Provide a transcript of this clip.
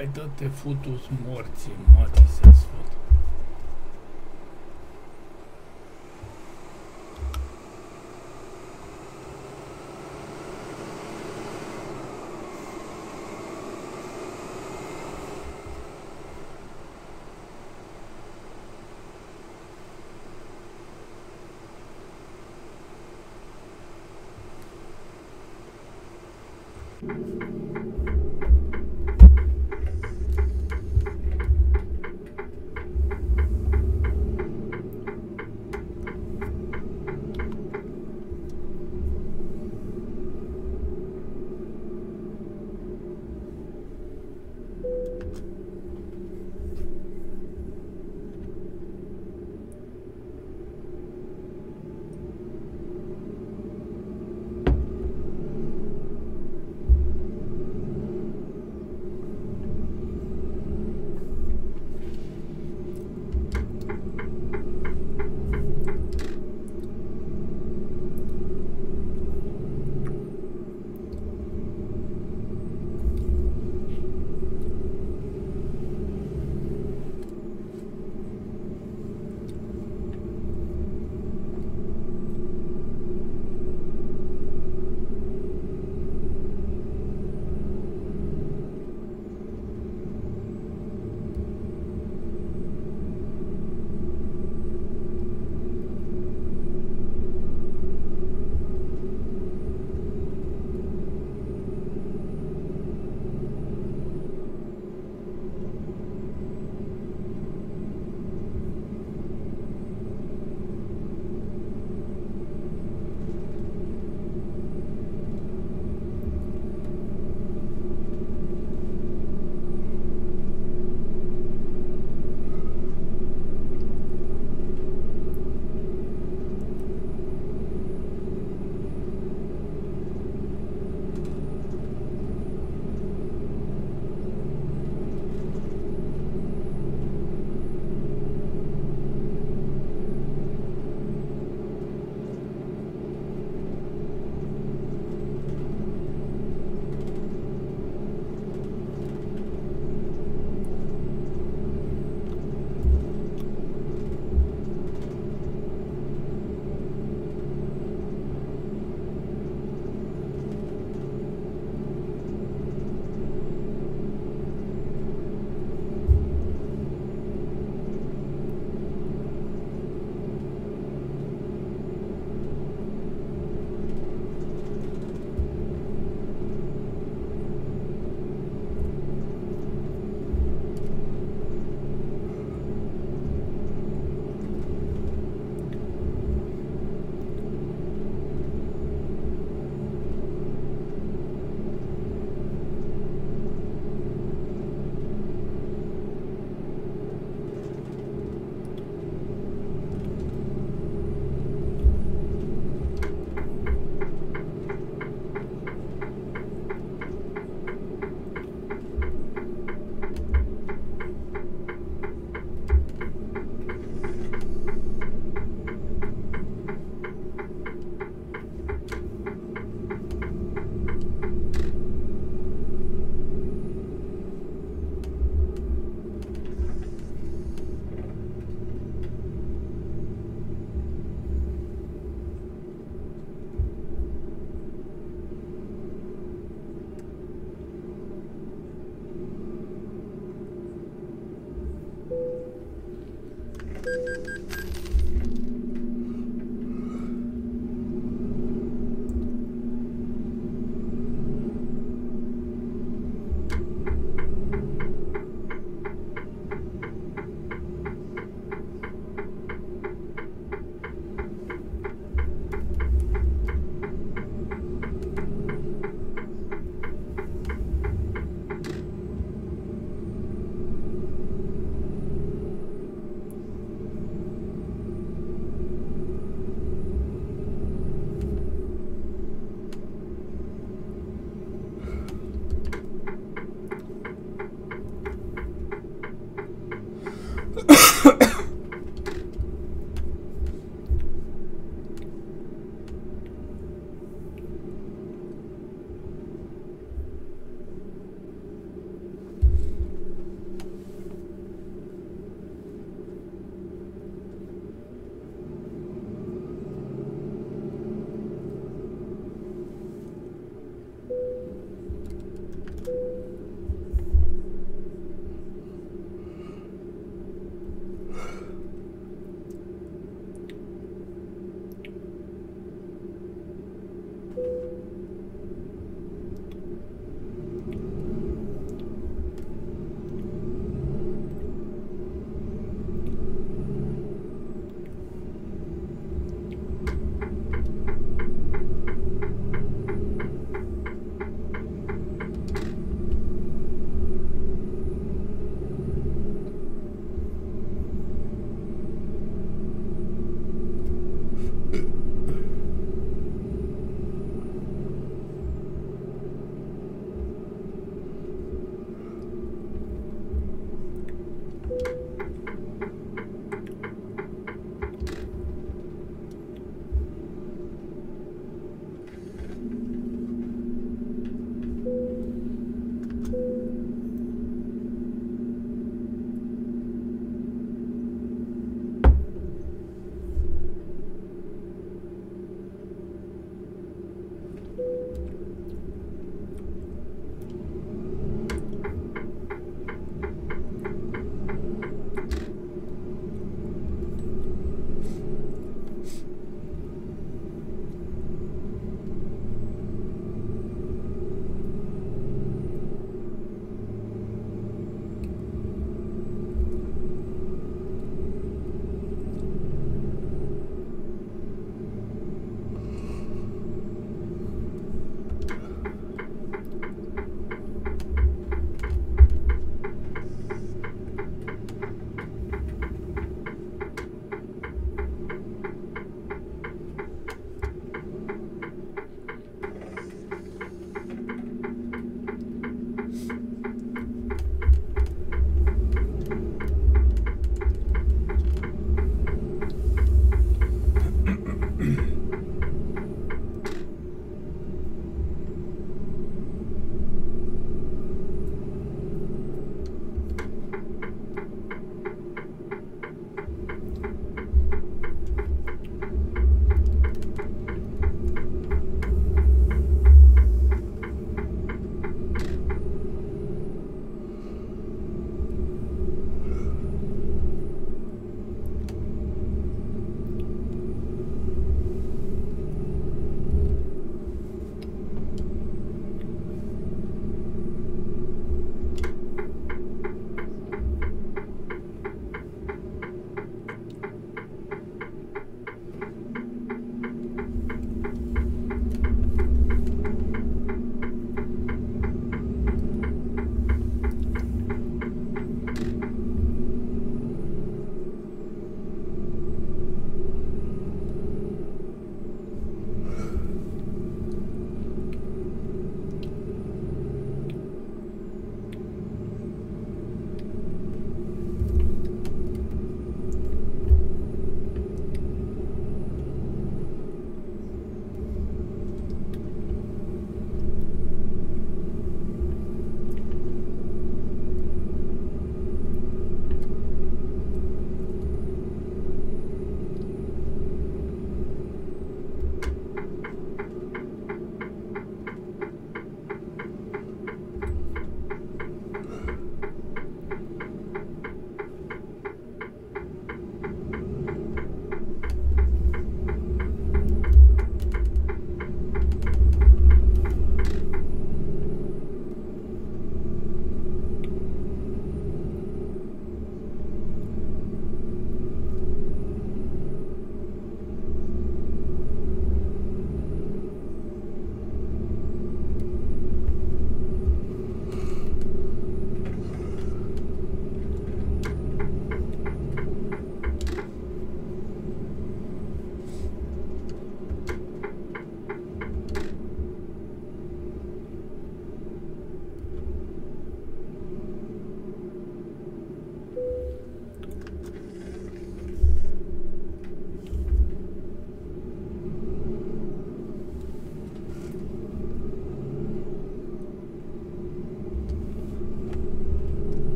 Hai dă-te futus morții, mati se sfânt.